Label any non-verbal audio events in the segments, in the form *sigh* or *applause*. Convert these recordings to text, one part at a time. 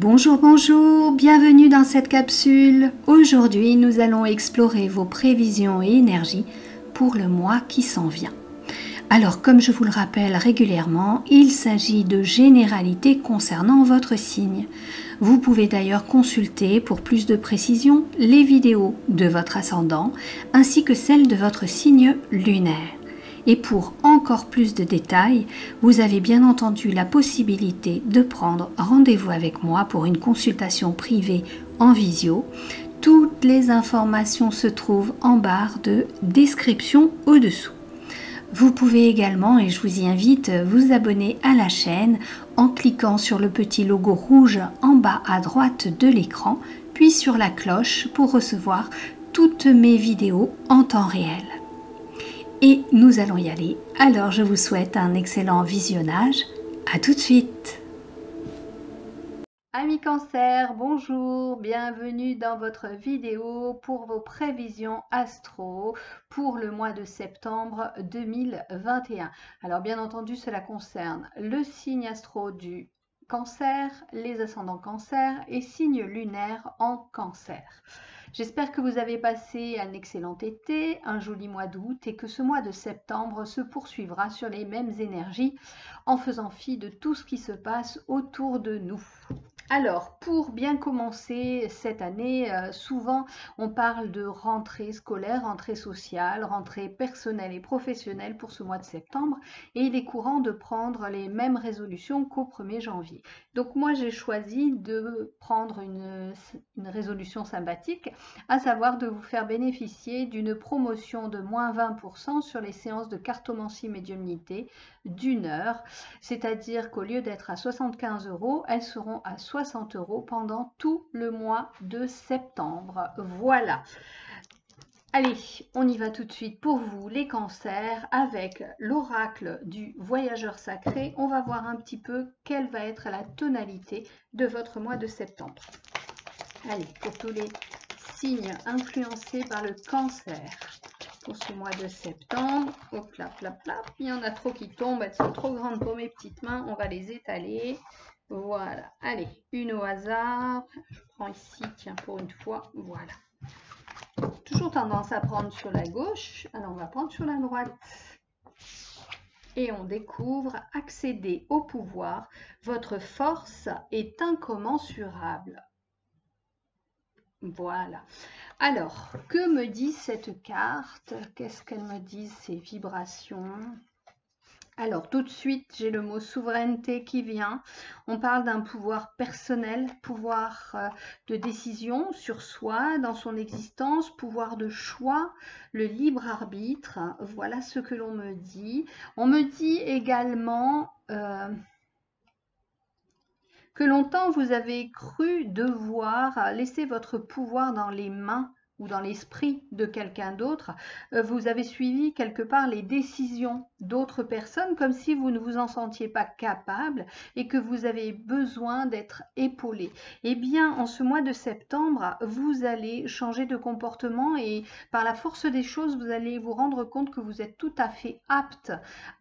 Bonjour, bonjour, bienvenue dans cette capsule. Aujourd'hui, nous allons explorer vos prévisions et énergies pour le mois qui s'en vient. Alors, comme je vous le rappelle régulièrement, il s'agit de généralités concernant votre signe. Vous pouvez d'ailleurs consulter pour plus de précision les vidéos de votre ascendant ainsi que celles de votre signe lunaire. Et pour encore plus de détails, vous avez bien entendu la possibilité de prendre rendez-vous avec moi pour une consultation privée en visio. Toutes les informations se trouvent en barre de description au-dessous. Vous pouvez également, et je vous y invite, vous abonner à la chaîne en cliquant sur le petit logo rouge en bas à droite de l'écran, puis sur la cloche pour recevoir toutes mes vidéos en temps réel et nous allons y aller. Alors je vous souhaite un excellent visionnage. À tout de suite. Amis cancer, bonjour, bienvenue dans votre vidéo pour vos prévisions astro pour le mois de septembre 2021. Alors bien entendu, cela concerne le signe astro du cancer, les ascendants cancer et signes lunaires en cancer. J'espère que vous avez passé un excellent été, un joli mois d'août et que ce mois de septembre se poursuivra sur les mêmes énergies en faisant fi de tout ce qui se passe autour de nous. Alors, pour bien commencer cette année, euh, souvent on parle de rentrée scolaire, rentrée sociale, rentrée personnelle et professionnelle pour ce mois de septembre et il est courant de prendre les mêmes résolutions qu'au 1er janvier. Donc moi j'ai choisi de prendre une, résolution sympathique, à savoir de vous faire bénéficier d'une promotion de moins 20% sur les séances de cartomancie médiumnité d'une heure, c'est-à-dire qu'au lieu d'être à 75 euros, elles seront à 60 euros pendant tout le mois de septembre. Voilà. Allez, on y va tout de suite pour vous, les cancers, avec l'oracle du voyageur sacré. On va voir un petit peu quelle va être la tonalité de votre mois de septembre. Allez, pour tous les signes influencés par le cancer pour ce mois de septembre. Hop là, là, là. Il y en a trop qui tombent. Elles sont trop grandes pour mes petites mains. On va les étaler. Voilà. Allez, une au hasard. Je prends ici, tiens, pour une fois. Voilà. Toujours tendance à prendre sur la gauche. Alors, on va prendre sur la droite. Et on découvre accéder au pouvoir. Votre force est incommensurable. Voilà. Alors, que me dit cette carte? Qu'est-ce qu'elle me dit ces vibrations? Alors, tout de suite, j'ai le mot souveraineté qui vient. On parle d'un pouvoir personnel, pouvoir euh, de décision sur soi, dans son existence, pouvoir de choix, le libre arbitre. Voilà ce que l'on me dit. On me dit également... Euh, que longtemps vous avez cru devoir laisser votre pouvoir dans les mains ou dans l'esprit de quelqu'un d'autre, euh, vous avez suivi quelque part les décisions d'autres personnes comme si vous ne vous en sentiez pas capable et que vous avez besoin d'être épaulé. Eh bien, en ce mois de septembre, vous allez changer de comportement et par la force des choses, vous allez vous rendre compte que vous êtes tout à fait apte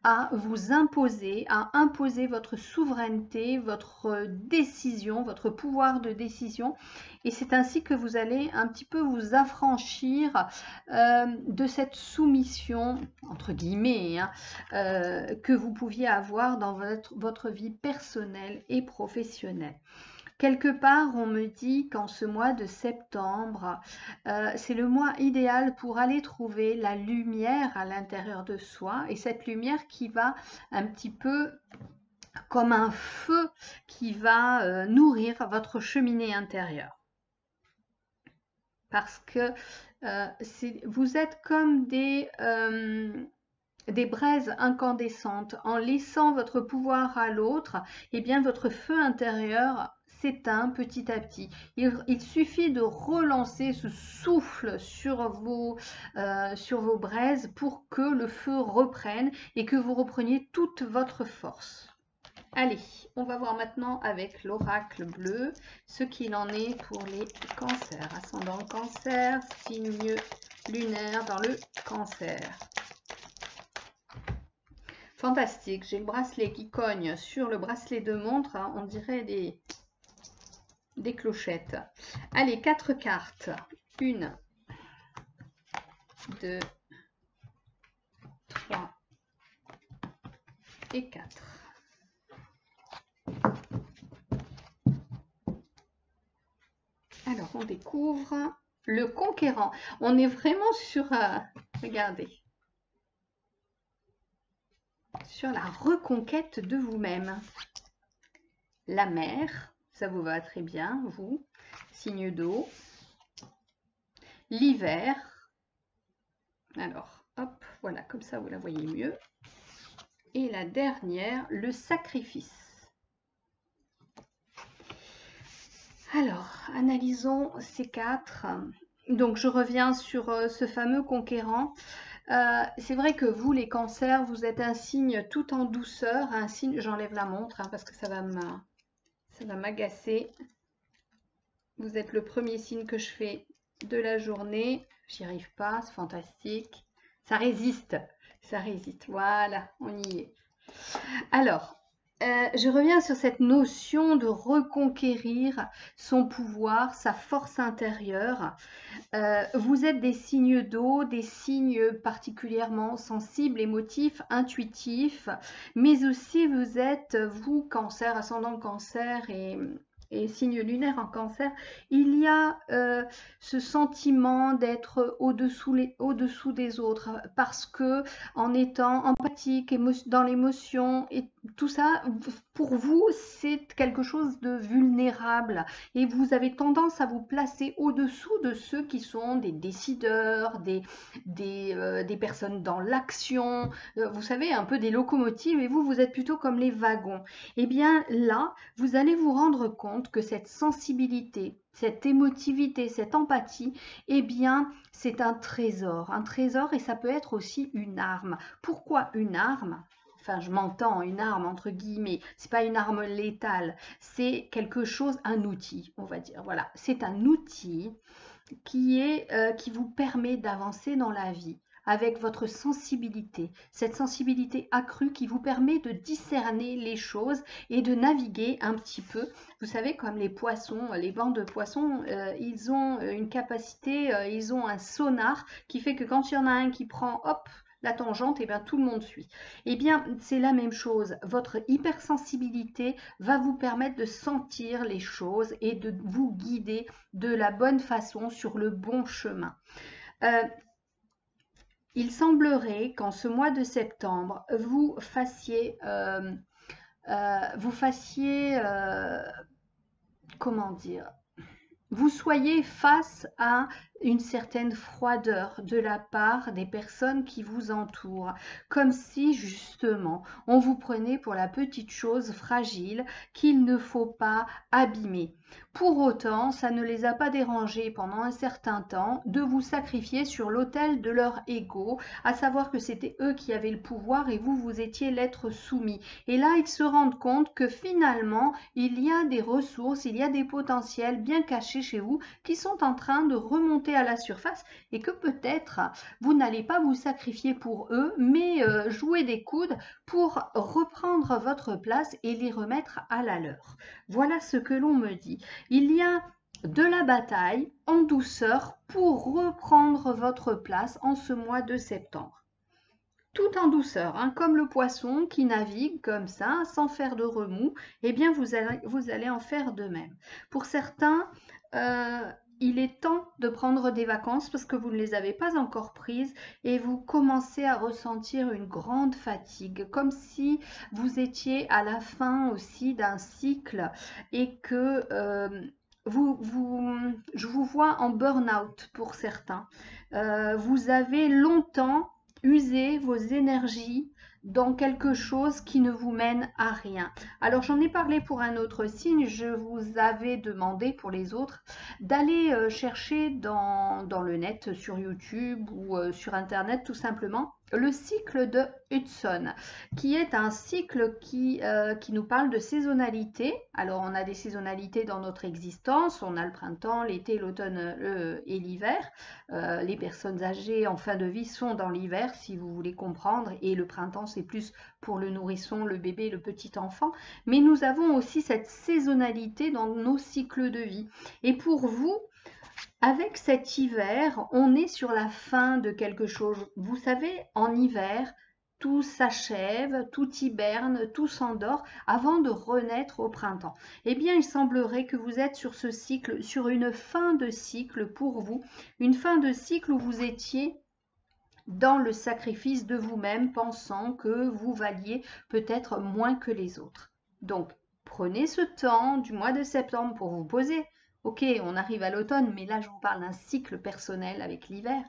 à vous imposer, à imposer votre souveraineté, votre décision, votre pouvoir de décision. Et c'est ainsi que vous allez un petit peu vous affranchir euh, de cette soumission, entre guillemets, hein, euh, que vous pouviez avoir dans votre, vie personnelle et professionnelle. Quelque part, on me dit qu'en ce mois de septembre, euh, c'est le mois idéal pour aller trouver la lumière à l'intérieur de soi et cette lumière qui va un petit peu comme un feu qui va nourrir votre cheminée intérieure parce que euh, vous êtes comme des, euh, des braises incandescentes. En laissant votre pouvoir à l'autre, eh bien votre feu intérieur s'éteint petit à petit. Il, suffit de relancer ce souffle sur vos, euh, sur vos braises pour que le feu reprenne et que vous repreniez toute votre force. Allez, on va voir maintenant avec l'oracle bleu ce qu'il en est pour les cancers. Ascendant cancer, signe lunaire dans le cancer. Fantastique, j'ai le bracelet qui cogne sur le bracelet de montre. Hein. on dirait des, clochettes. Allez, quatre cartes. Une, deux, trois et quatre. Alors, on découvre le conquérant. On est vraiment sur, euh, regardez, sur la reconquête de vous-même. La mer, ça vous va très bien, vous. Signe d'eau. L'hiver. Alors, hop, voilà, comme ça vous la voyez mieux. Et la dernière, le sacrifice. Alors, analysons ces quatre. Donc, je reviens sur euh, ce fameux conquérant. Euh, c'est vrai que vous, les cancers, vous êtes un signe tout en douceur, un signe, j'enlève la montre hein, parce que ça va m'agacer. Vous êtes le premier signe que je fais de la journée. J'y arrive pas, c'est fantastique. Ça résiste, ça résiste. Voilà, on y est. Alors, euh, je reviens sur cette notion de reconquérir son pouvoir, sa force intérieure. Euh, vous êtes des signes d'eau, des signes particulièrement sensibles, émotifs, intuitifs, mais aussi vous êtes, vous, cancer, ascendant cancer et et signe lunaire en cancer, il y a euh, ce sentiment d'être au-dessous, au-dessous des autres parce que en étant empathique, dans l'émotion et tout ça, pour vous, c'est quelque chose de vulnérable et vous avez tendance à vous placer au-dessous de ceux qui sont des décideurs, des, des, euh, des personnes dans l'action, euh, vous savez, un peu des locomotives et vous, vous êtes plutôt comme les wagons. Et eh bien là, vous allez vous rendre compte que cette sensibilité, cette émotivité, cette empathie, eh bien, c'est un trésor. Un trésor et ça peut être aussi une arme. Pourquoi une arme? Enfin, je m'entends, une arme entre guillemets. C'est pas une arme létale, c'est quelque chose, un outil, on va dire. Voilà, c'est un outil qui est euh, qui vous permet d'avancer dans la vie avec votre sensibilité, cette sensibilité accrue qui vous permet de discerner les choses et de naviguer un petit peu. Vous savez, comme les poissons, les bancs de poissons, euh, ils ont une capacité, euh, ils ont un sonar qui fait que quand il y en a un qui prend, hop, la tangente, et eh bien tout le monde suit. Et eh bien, c'est la même chose. Votre hypersensibilité va vous permettre de sentir les choses et de vous guider de la bonne façon sur le bon chemin. Euh, il semblerait qu'en ce mois de septembre, vous fassiez, euh, euh, vous fassiez, euh, comment dire, vous soyez face à une certaine froideur de la part des personnes qui vous entourent, comme si justement on vous prenait pour la petite chose fragile qu'il ne faut pas abîmer. Pour autant, ça ne les a pas dérangés pendant un certain temps de vous sacrifier sur l'autel de leur ego, à savoir que c'était eux qui avaient le pouvoir et vous, vous étiez l'être soumis. Et là, ils se rendent compte que finalement, il y a des ressources, il y a des potentiels bien cachés chez vous qui sont en train de remonter à la surface et que peut-être vous n'allez pas vous sacrifier pour eux, mais euh, jouer des coudes pour reprendre votre place et les remettre à la leur. Voilà ce que l'on me dit. Il y a de la bataille en douceur pour reprendre votre place en ce mois de septembre tout en douceur, hein, comme le poisson qui navigue comme ça, sans faire de remous, eh bien vous allez, vous allez en faire de même. Pour certains, euh, il est temps de prendre des vacances parce que vous ne les avez pas encore prises et vous commencez à ressentir une grande fatigue, comme si vous étiez à la fin aussi d'un cycle et que euh, vous, je vous vois en burn-out pour certains. Euh, vous avez longtemps usé vos énergies dans quelque chose qui ne vous mène à rien. Alors j'en ai parlé pour un autre signe, je vous avais demandé pour les autres d'aller euh, chercher dans, le net, sur YouTube ou euh, sur Internet tout simplement, le cycle de Hudson, qui est un cycle qui, euh, qui, nous parle de saisonnalité. Alors, on a des saisonnalités dans notre existence. On a le printemps, l'été, l'automne et l'hiver. les personnes âgées en fin de vie sont dans l'hiver, si vous voulez comprendre. Et le printemps, c'est plus pour le nourrisson, le bébé, le petit enfant. Mais nous avons aussi cette saisonnalité dans nos cycles de vie. Et pour vous, avec cet hiver, on est sur la fin de quelque chose. Vous savez, en hiver, tout s'achève, tout hiberne, tout s'endort avant de renaître au printemps. Eh bien, il semblerait que vous êtes sur ce cycle, sur une fin de cycle pour vous, une fin de cycle où vous étiez dans le sacrifice de vous-même, pensant que vous valiez peut-être moins que les autres. Donc, prenez ce temps du mois de septembre pour vous poser. Ok, on arrive à l'automne, mais là, je vous parle d'un cycle personnel avec l'hiver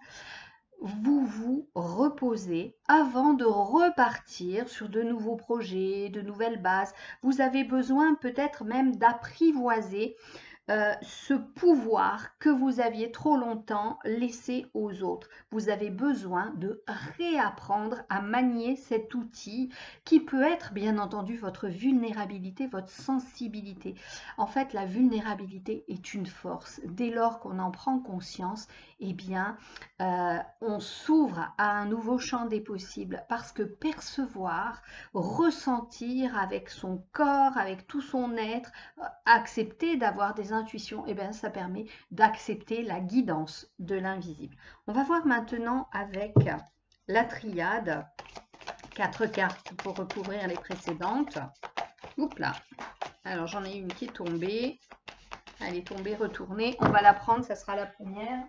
vous vous reposez avant de repartir sur de nouveaux projets, de nouvelles bases. Vous avez besoin peut-être même d'apprivoiser euh, ce pouvoir que vous aviez trop longtemps laissé aux autres. Vous avez besoin de réapprendre à manier cet outil qui peut être bien entendu votre vulnérabilité, votre sensibilité. En fait, la vulnérabilité est une force. Dès lors qu'on en prend conscience, eh bien, euh, on s'ouvre à un nouveau champ des possibles parce que percevoir, ressentir avec son corps, avec tout son être, euh, accepter d'avoir des intuitions, eh bien, ça permet d'accepter la guidance de l'invisible. On va voir maintenant avec la triade, quatre cartes pour recouvrir les précédentes. Oups là. Alors, j'en ai une qui est tombée. Elle est tombée, retournée. On va la prendre, ça sera la première.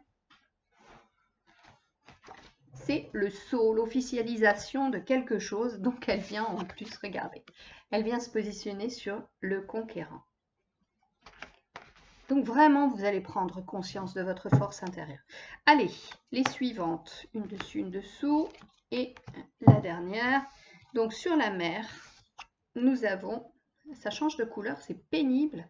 C'est le saut, l'officialisation de quelque chose. Donc, elle vient en plus, regardez. Elle vient se positionner sur le conquérant. Donc vraiment, vous allez prendre conscience de votre force intérieure. Allez, les suivantes, une dessus, une dessous, et la dernière. Donc sur la mer, nous avons, ça change de couleur, c'est pénible.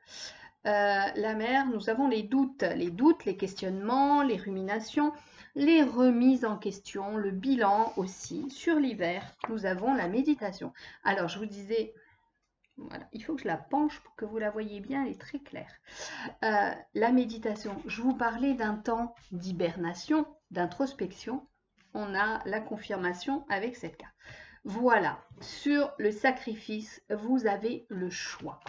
Euh, la mer, nous avons les doutes, les doutes, les questionnements, les ruminations, les remises en question, le bilan aussi. Sur l'hiver, nous avons la méditation. Alors, je vous disais, il faut que je la penche pour que vous la voyez bien, elle est très claire. Euh, la méditation, je vous parlais d'un temps d'hibernation, d'introspection. On a la confirmation avec cette carte. Voilà, sur le sacrifice, vous avez le choix.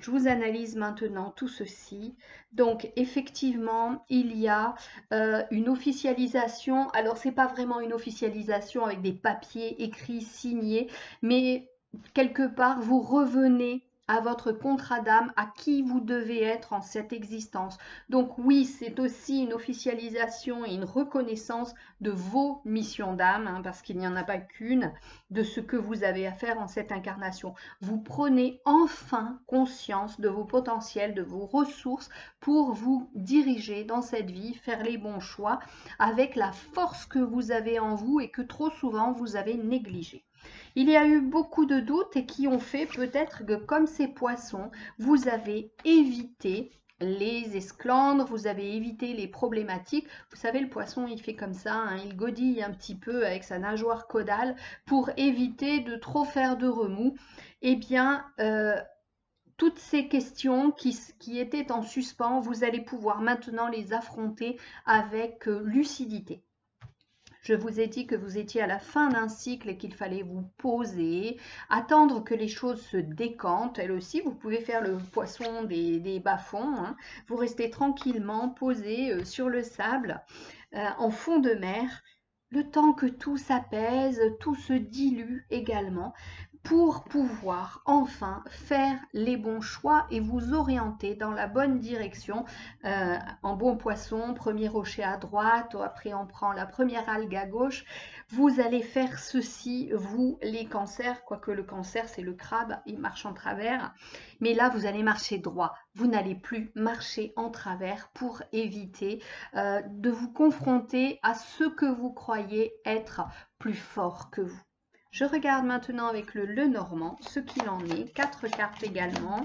Je vous analyse maintenant tout ceci. Donc, effectivement, il y a euh, une officialisation. Alors, ce n'est pas vraiment une officialisation avec des papiers écrits, signés, mais quelque part, vous revenez à votre contrat d'âme, à qui vous devez être en cette existence. Donc oui, c'est aussi une officialisation et une reconnaissance de vos missions d'âme, hein, parce qu'il n'y en a pas qu'une, de ce que vous avez à faire en cette incarnation. Vous prenez enfin conscience de vos potentiels, de vos ressources pour vous diriger dans cette vie, faire les bons choix avec la force que vous avez en vous et que trop souvent vous avez négligée. Il y a eu beaucoup de doutes et qui ont fait peut-être que comme ces poissons, vous avez évité les esclandres, vous avez évité les problématiques. Vous savez, le poisson, il fait comme ça, hein, il godille un petit peu avec sa nageoire caudale pour éviter de trop faire de remous. Eh bien, euh, toutes ces questions qui, étaient en suspens, vous allez pouvoir maintenant les affronter avec euh, lucidité. Je vous ai dit que vous étiez à la fin d'un cycle et qu'il fallait vous poser, attendre que les choses se décantent. Elle aussi, vous pouvez faire le poisson des, bas-fonds. Hein. Vous restez tranquillement posé euh, sur le sable euh, en fond de mer le temps que tout s'apaise, tout se dilue également pour pouvoir enfin faire les bons choix et vous orienter dans la bonne direction. Euh, en bon poisson, premier rocher à droite, après on prend la première algue à gauche. Vous allez faire ceci, vous les cancers, quoique le cancer c'est le crabe, il marche en travers. Mais là, vous allez marcher droit. Vous n'allez plus marcher en travers pour éviter euh, de vous confronter à ce que vous croyez être plus fort que vous. Je regarde maintenant avec le Le Normand ce qu'il en est. Quatre cartes également.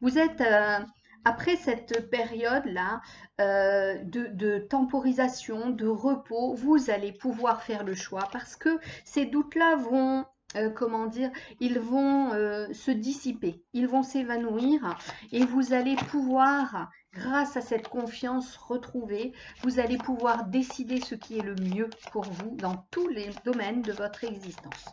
Vous êtes, euh, après cette période-là euh, de, temporisation, de repos, vous allez pouvoir faire le choix parce que ces doutes-là vont euh, comment dire, ils vont se dissiper, ils vont s'évanouir et vous allez pouvoir grâce à cette confiance retrouvée, vous allez pouvoir décider ce qui est le mieux pour vous dans tous les domaines de votre existence.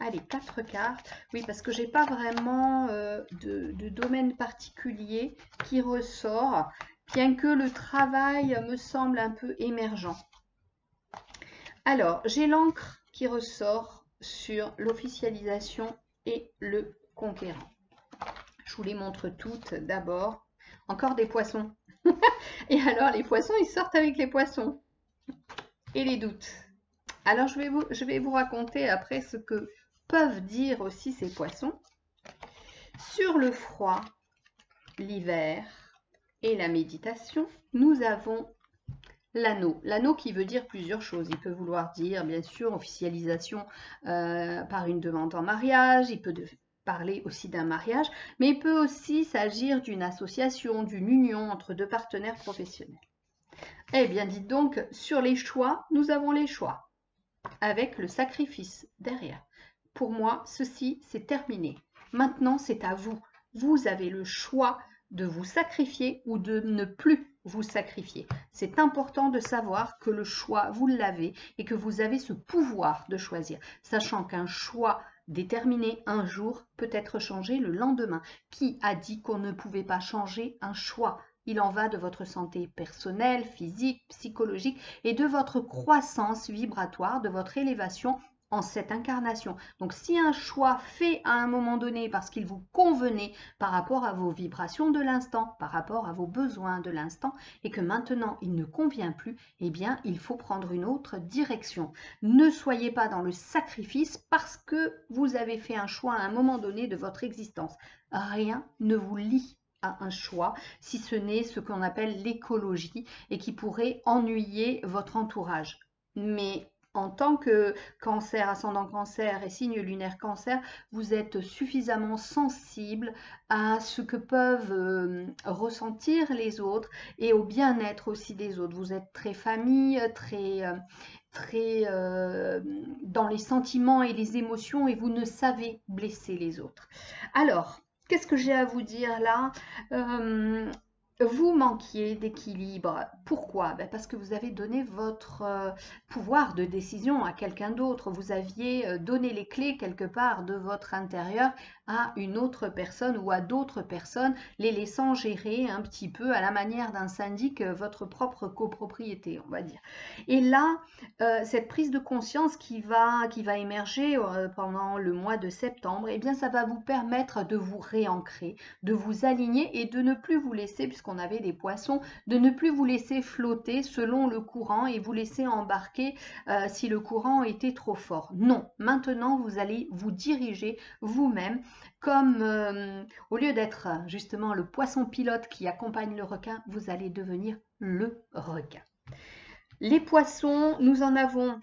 Allez, quatre cartes. Oui, parce que j'ai pas vraiment euh, de, de, domaine particulier qui ressort, bien que le travail me semble un peu émergent. Alors, j'ai l'encre qui ressort sur l'officialisation et le conquérant. Je vous les montre toutes d'abord. Encore des poissons. *laughs* et alors, les poissons, ils sortent avec les poissons. Et les doutes. Alors, je vais vous, raconter après ce que peuvent dire aussi ces poissons. Sur le froid, l'hiver et la méditation, nous avons l'anneau. L'anneau qui veut dire plusieurs choses. Il peut vouloir dire, bien sûr, officialisation euh, par une demande en mariage, il peut parler aussi d'un mariage, mais il peut aussi s'agir d'une association, d'une union entre deux partenaires professionnels. Eh bien, dites donc, sur les choix, nous avons les choix, avec le sacrifice derrière. Pour moi, ceci, c'est terminé. Maintenant, c'est à vous. Vous avez le choix de vous sacrifier ou de ne plus vous sacrifier. C'est important de savoir que le choix, vous l'avez et que vous avez ce pouvoir de choisir, sachant qu'un choix déterminé un jour peut être changé le lendemain. Qui a dit qu'on ne pouvait pas changer un choix? Il en va de votre santé personnelle, physique, psychologique et de votre croissance vibratoire, de votre élévation en cette incarnation. Donc si un choix fait à un moment donné parce qu'il vous convenait par rapport à vos vibrations de l'instant, par rapport à vos besoins de l'instant, et que maintenant il ne convient plus, eh bien il faut prendre une autre direction. Ne soyez pas dans le sacrifice parce que vous avez fait un choix à un moment donné de votre existence. Rien ne vous lie à un choix, si ce n'est ce qu'on appelle l'écologie et qui pourrait ennuyer votre entourage. Mais en tant que cancer, ascendant cancer et signe lunaire cancer, vous êtes suffisamment sensible à ce que peuvent euh, ressentir les autres et au bien-être aussi des autres. Vous êtes très famille, très, euh, très euh, dans les sentiments et les émotions et vous ne savez blesser les autres. Alors, Qu'est-ce que j'ai à vous dire là? Vous manquiez d'équilibre. Pourquoi? Ben Parce que vous avez donné votre euh, pouvoir de décision à quelqu'un d'autre. Vous aviez euh, donné les clés quelque part de votre intérieur à une autre personne ou à d'autres personnes, les laissant gérer un petit peu à la manière d'un syndic euh, votre propre copropriété, on va dire. Et là, cette prise de conscience qui va, qui va émerger pendant le mois de septembre, eh bien, ça va vous permettre de vous réancrer, de vous aligner et de ne plus vous laisser, qu'on avait des poissons, de ne plus vous laisser flotter selon le courant et vous laisser embarquer euh, si le courant était trop fort. Non, maintenant vous allez vous diriger vous-même comme euh, au lieu d'être justement le poisson pilote qui accompagne le requin, vous allez devenir le requin. Les poissons, nous en avons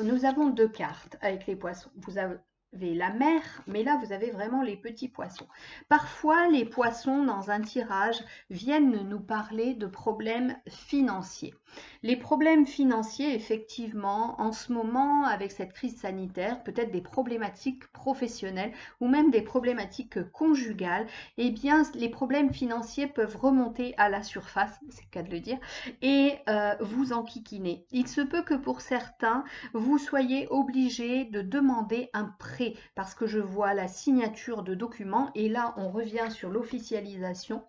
nous avons deux cartes avec les poissons. Vous avez la mer, mais là vous avez vraiment les petits poissons. Parfois les poissons dans un tirage viennent nous parler de problèmes financiers. Les problèmes financiers, effectivement, en ce moment, avec cette crise sanitaire, peut-être des problématiques professionnelles ou même des problématiques conjugales, eh bien, les problèmes financiers peuvent remonter à la surface, c'est le cas de le dire, et euh, vous enquiquiner. Il se peut que pour certains, vous soyez obligé de demander un prêt parce que je vois la signature de documents et là, on revient sur l'officialisation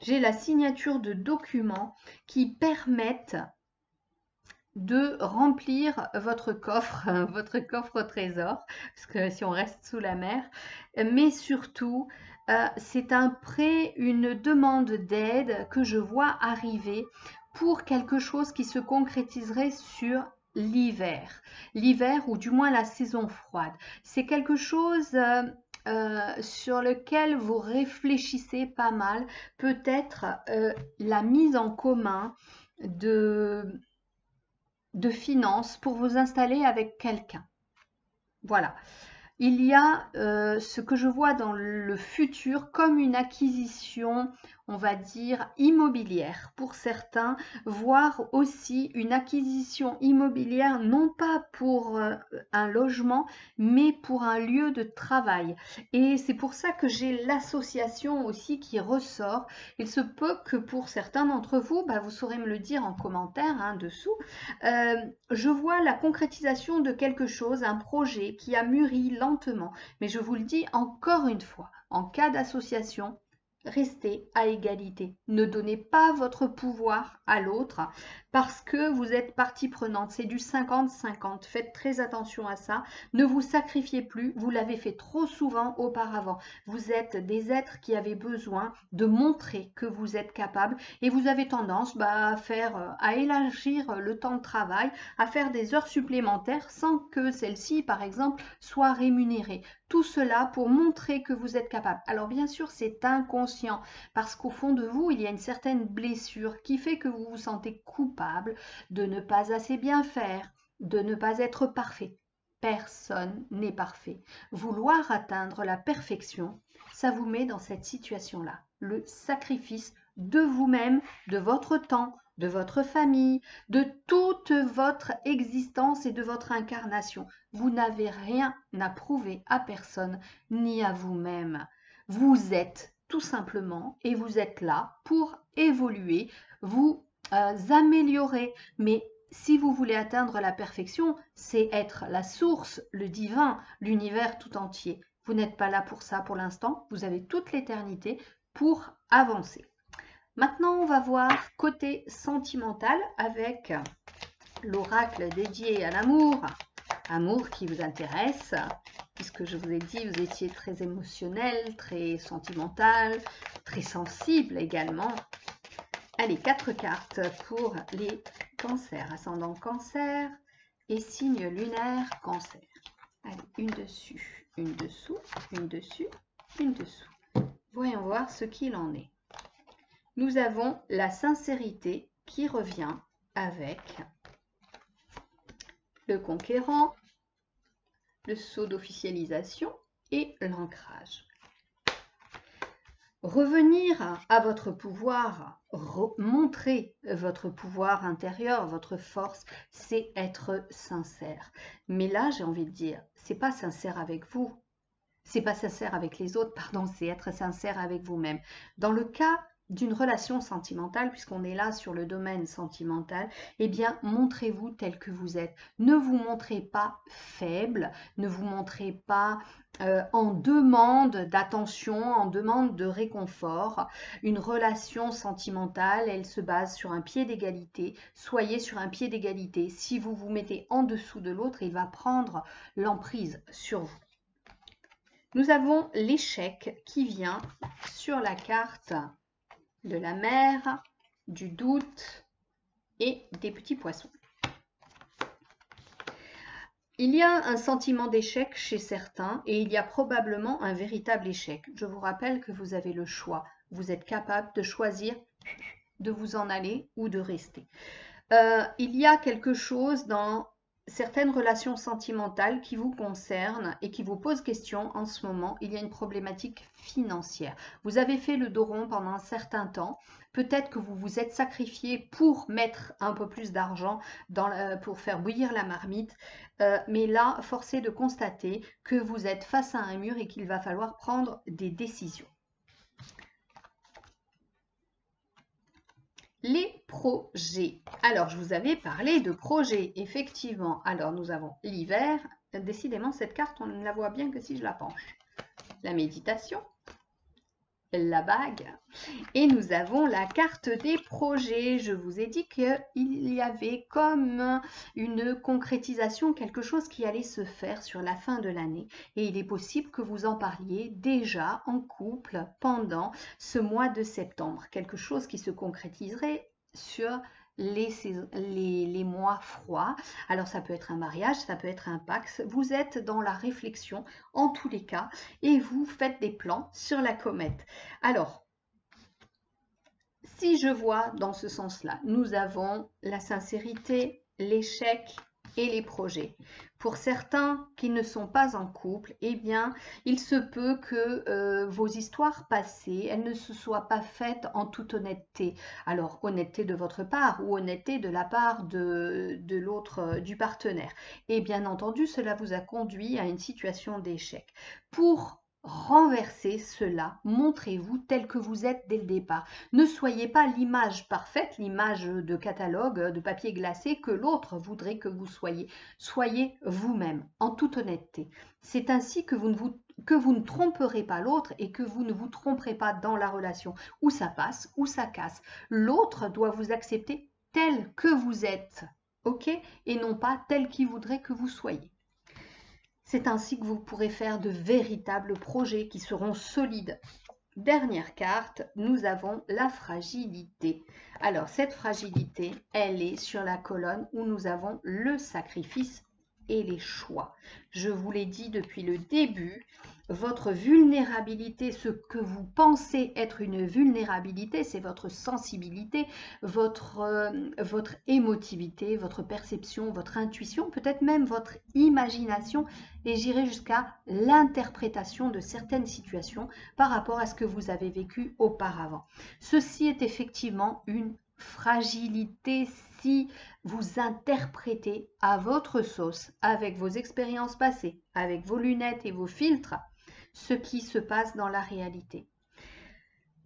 j'ai la signature de documents qui permettent de remplir votre coffre, *laughs* votre coffre au trésor, parce que si on reste sous la mer, mais surtout, euh, c'est un prêt, une demande d'aide que je vois arriver pour quelque chose qui se concrétiserait sur l'hiver, l'hiver ou du moins la saison froide. C'est quelque chose euh, euh, sur lequel vous réfléchissez pas mal, peut-être la mise en commun de, de finances pour vous installer avec quelqu'un. Voilà. Il y a euh, ce que je vois dans le futur comme une acquisition, on va dire, immobilière pour certains, voire aussi une acquisition immobilière, non pas pour euh, un logement, mais pour un lieu de travail. Et c'est pour ça que j'ai l'association aussi qui ressort. Il se peut que pour certains d'entre vous, bah, vous saurez me le dire en commentaire hein, dessous, euh, je vois la concrétisation de quelque chose, un projet qui a mûri lentement. Mais je vous le dis encore une fois, en cas d'association, restez à égalité. Ne donnez pas votre pouvoir à l'autre parce que vous êtes partie prenante. C'est du 50-50. Faites très attention à ça. Ne vous sacrifiez plus. Vous l'avez fait trop souvent auparavant. Vous êtes des êtres qui avaient besoin de montrer que vous êtes capable et vous avez tendance bah, à faire, à élargir le temps de travail, à faire des heures supplémentaires sans que celles-ci, par exemple, soient rémunérées. Tout cela pour montrer que vous êtes capable. Alors bien sûr, c'est inconscient parce qu'au fond de vous, il y a une certaine blessure qui fait que vous vous sentez coupable de ne pas assez bien faire, de ne pas être parfait. Personne n'est parfait. Vouloir atteindre la perfection, ça vous met dans cette situation-là. Le sacrifice de vous-même, de votre temps, de votre famille, de toute votre existence et de votre incarnation. Vous n'avez rien à prouver à personne ni à vous-même. Vous êtes tout simplement et vous êtes là pour évoluer, vous euh, améliorer. Mais si vous voulez atteindre la perfection, c'est être la source, le divin, l'univers tout entier. Vous n'êtes pas là pour ça pour l'instant, vous avez toute l'éternité pour avancer. Maintenant, on va voir côté sentimental avec l'oracle dédié à l'amour. Amour qui vous intéresse, puisque je vous ai dit, vous étiez très émotionnel, très sentimental, très sensible également. Allez, quatre cartes pour les cancers, ascendant cancer et signe lunaire cancer. Allez, une dessus, une dessous, une dessus, une dessous. Voyons voir ce qu'il en est nous avons la sincérité qui revient avec le conquérant, le saut d'officialisation et l'ancrage. Revenir à votre pouvoir, montrer votre pouvoir intérieur, votre force, c'est être sincère. Mais là, j'ai envie de dire, c'est pas sincère avec vous, c'est pas sincère avec les autres, pardon, c'est être sincère avec vous-même. Dans le cas d'une relation sentimentale, puisqu'on est là sur le domaine sentimental, eh bien, montrez-vous tel que vous êtes. Ne vous montrez pas faible, ne vous montrez pas euh, en demande d'attention, en demande de réconfort. Une relation sentimentale, elle se base sur un pied d'égalité. Soyez sur un pied d'égalité. Si vous vous mettez en dessous de l'autre, il va prendre l'emprise sur vous. Nous avons l'échec qui vient sur la carte de la mer, du doute et des petits poissons. Il y a un sentiment d'échec chez certains et il y a probablement un véritable échec. Je vous rappelle que vous avez le choix. Vous êtes capable de choisir de vous en aller ou de rester. Euh, il y a quelque chose dans certaines relations sentimentales qui vous concernent et qui vous posent question en ce moment, il y a une problématique financière. Vous avez fait le dos rond pendant un certain temps. Peut-être que vous vous êtes sacrifié pour mettre un peu plus d'argent pour faire bouillir la marmite. Euh, mais là, forcé de constater que vous êtes face à un mur et qu'il va falloir prendre des décisions. Les projets. Alors, je vous avais parlé de projets, effectivement. Alors, nous avons l'hiver. Décidément, cette carte, on ne la voit bien que si je la penche. La méditation, la bague. Et nous avons la carte des projets. Je vous ai dit qu'il y avait comme une concrétisation, quelque chose qui allait se faire sur la fin de l'année. Et il est possible que vous en parliez déjà en couple pendant ce mois de septembre. Quelque chose qui se concrétiserait sur les, mois froids. Alors ça peut être un mariage, ça peut être un pax. Vous êtes dans la réflexion en tous les cas et vous faites des plans sur la comète. Alors, si je vois dans ce sens-là, nous avons la sincérité, l'échec et les projets. Pour certains qui ne sont pas en couple, eh bien, il se peut que euh, vos histoires passées, elles ne se soient pas faites en toute honnêteté. Alors, honnêteté de votre part ou honnêteté de la part de, l'autre, euh, du partenaire. Et bien entendu, cela vous a conduit à une situation d'échec. Pour renversez cela, montrez-vous tel que vous êtes dès le départ. Ne soyez pas l'image parfaite, l'image de catalogue, de papier glacé que l'autre voudrait que vous soyez. Soyez vous-même, en toute honnêteté. C'est ainsi que vous, ne tromperez pas l'autre et que vous ne vous tromperez pas dans la relation, où ça passe, où ça casse. L'autre doit vous accepter tel que vous êtes, ok Et non pas tel qu'il voudrait que vous soyez. C'est ainsi que vous pourrez faire de véritables projets qui seront solides. Dernière carte, nous avons la fragilité. Alors cette fragilité, elle est sur la colonne où nous avons le sacrifice et les choix. Je vous l'ai dit depuis le début, votre vulnérabilité, ce que vous pensez être une vulnérabilité, c'est votre sensibilité, votre, euh, votre émotivité, votre perception, votre intuition, peut-être même votre imagination, et j'irai jusqu'à l'interprétation de certaines situations par rapport à ce que vous avez vécu auparavant. Ceci est effectivement une fragilité si vous interprétez à votre sauce, avec vos expériences passées, avec vos lunettes et vos filtres, ce qui se passe dans la réalité.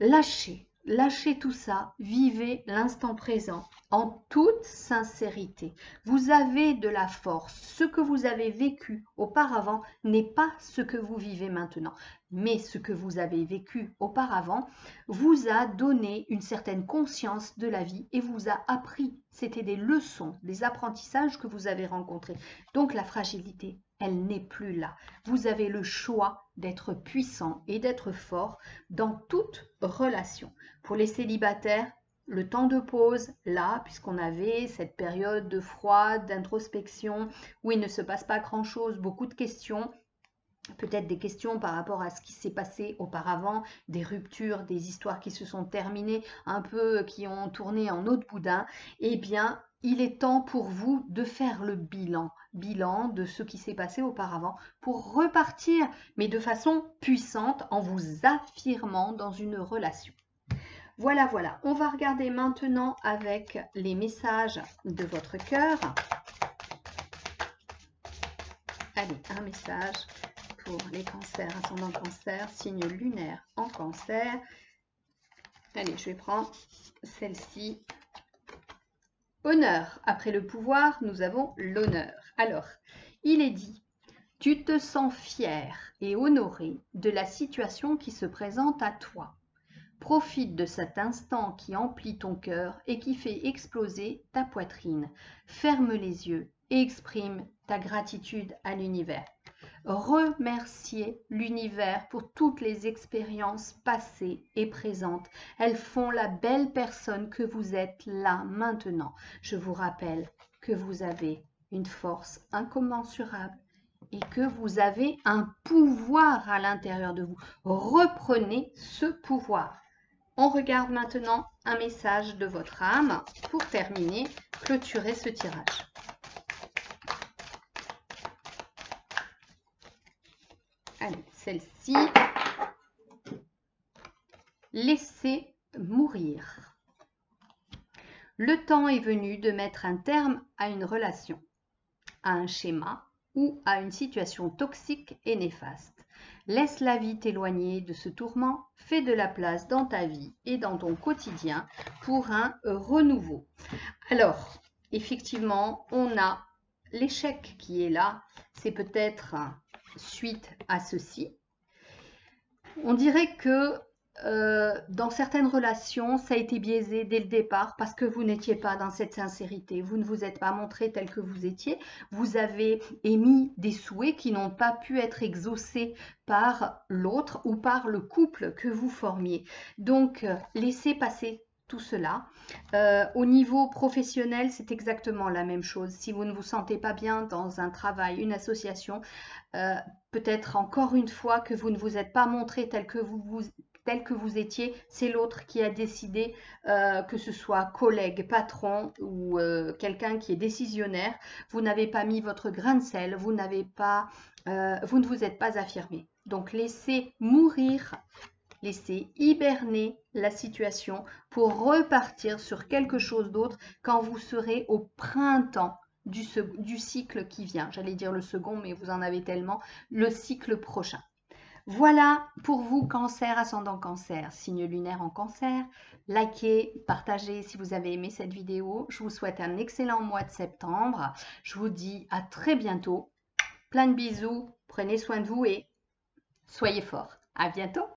Lâchez, lâchez tout ça, vivez l'instant présent en toute sincérité. Vous avez de la force. Ce que vous avez vécu auparavant n'est pas ce que vous vivez maintenant. Mais ce que vous avez vécu auparavant vous a donné une certaine conscience de la vie et vous a appris. C'était des leçons, des apprentissages que vous avez rencontrés. Donc la fragilité, elle n'est plus là. Vous avez le choix d'être puissant et d'être fort dans toute relation. Pour les célibataires, le temps de pause, là, puisqu'on avait cette période de froid, d'introspection, où il ne se passe pas grand-chose, beaucoup de questions, peut-être des questions par rapport à ce qui s'est passé auparavant, des ruptures, des histoires qui se sont terminées, un peu qui ont tourné en eau de boudin, eh bien, il est temps pour vous de faire le bilan, bilan de ce qui s'est passé auparavant pour repartir, mais de façon puissante en vous affirmant dans une relation. Voilà, voilà. On va regarder maintenant avec les messages de votre cœur. Allez, un message pour les cancers, ascendant cancer, signe lunaire en cancer. Allez, je vais prendre celle-ci. Honneur. Après le pouvoir, nous avons l'honneur. Alors, il est dit, tu te sens fier et honoré de la situation qui se présente à toi. Profite de cet instant qui emplit ton cœur et qui fait exploser ta poitrine. Ferme les yeux et exprime ta gratitude à l'univers. Remerciez l'univers pour toutes les expériences passées et présentes. Elles font la belle personne que vous êtes là maintenant. Je vous rappelle que vous avez une force incommensurable et que vous avez un pouvoir à l'intérieur de vous. Reprenez ce pouvoir. On regarde maintenant un message de votre âme pour terminer, clôturer ce tirage. Allez, celle-ci. Laissez mourir. Le temps est venu de mettre un terme à une relation, à un schéma ou à une situation toxique et néfaste. Laisse la vie t'éloigner de ce tourment, fais de la place dans ta vie et dans ton quotidien pour un renouveau. Alors, effectivement, on a l'échec qui est là. C'est peut-être suite à ceci. On dirait que euh, dans certaines relations, ça a été biaisé dès le départ parce que vous n'étiez pas dans cette sincérité. Vous ne vous êtes pas montré tel que vous étiez. Vous avez émis des souhaits qui n'ont pas pu être exaucés par l'autre ou par le couple que vous formiez. Donc, euh, laissez passer tout cela. Euh, au niveau professionnel, c'est exactement la même chose. Si vous ne vous sentez pas bien dans un travail, une association, peut-être encore une fois que vous ne vous êtes pas montré tel que vous, vous tel que vous étiez, c'est l'autre qui a décidé, euh, que ce soit collègue, patron ou euh, quelqu'un qui est décisionnaire. Vous n'avez pas mis votre grain de sel, vous pas, euh, vous ne vous êtes pas affirmé. Donc laissez mourir, laissez hiberner la situation pour repartir sur quelque chose d'autre quand vous serez au printemps du, du cycle qui vient. J'allais dire le second, mais vous en avez tellement. Le cycle prochain. Voilà pour vous, cancer, ascendant cancer, signe lunaire en cancer. Likez, partagez si vous avez aimé cette vidéo. Je vous souhaite un excellent mois de septembre. Je vous dis à très bientôt. Plein de bisous, prenez soin de vous et soyez forts. À bientôt